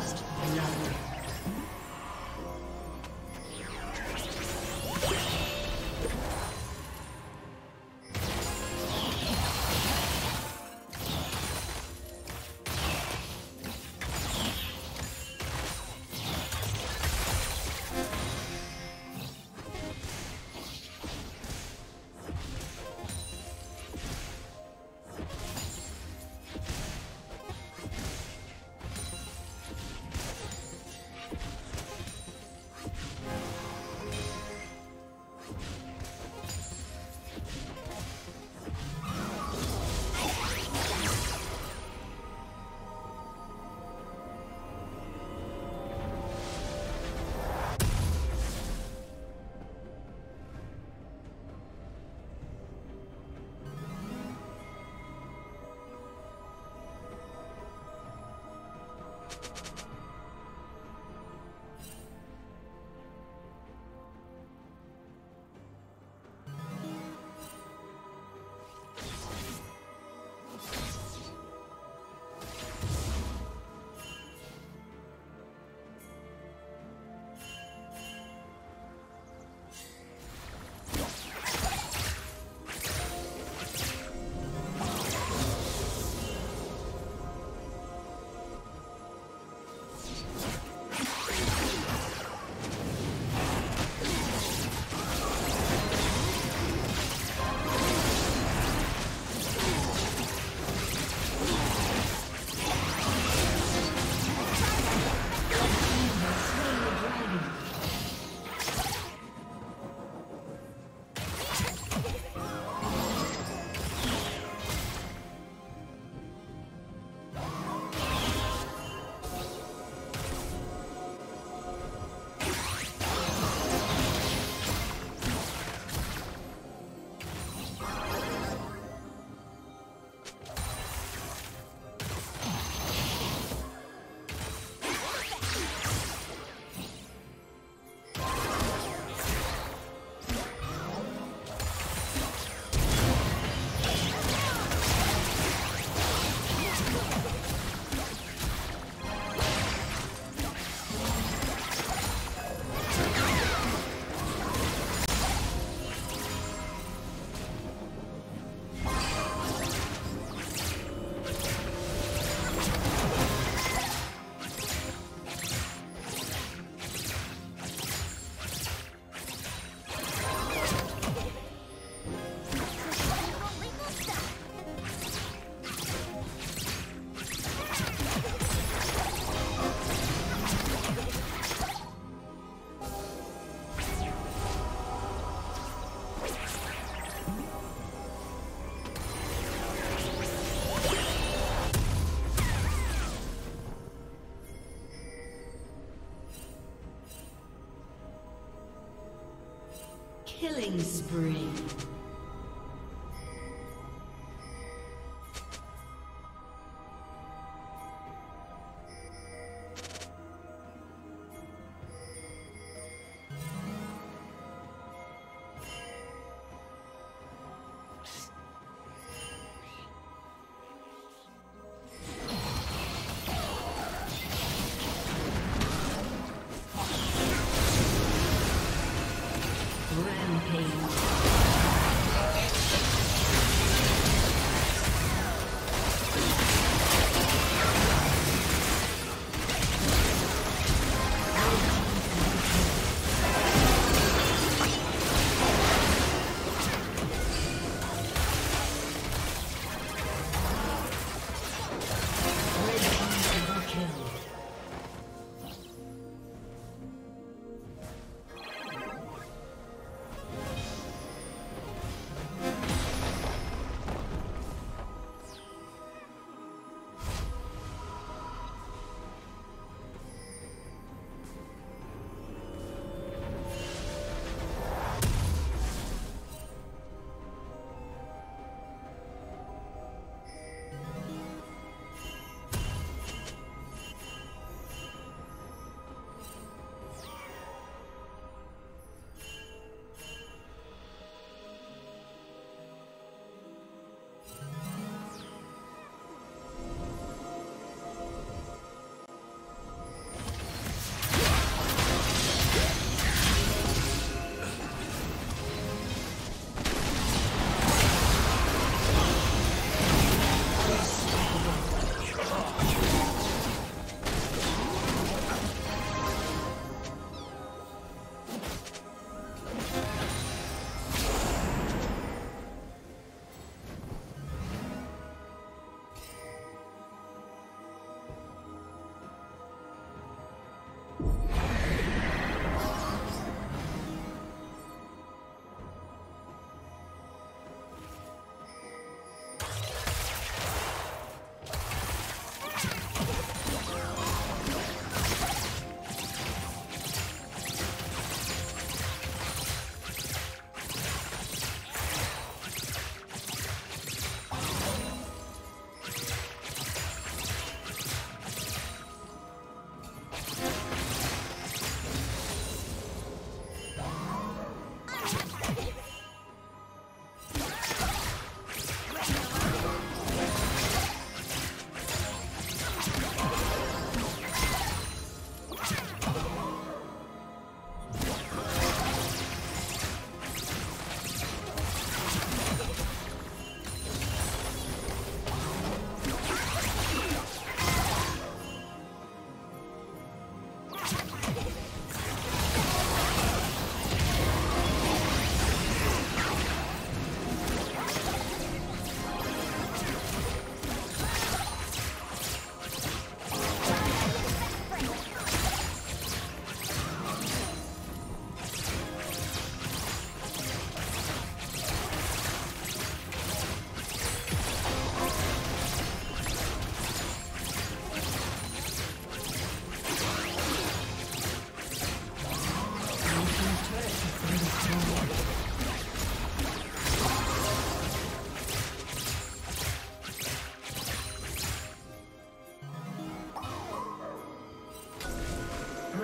First. Spree.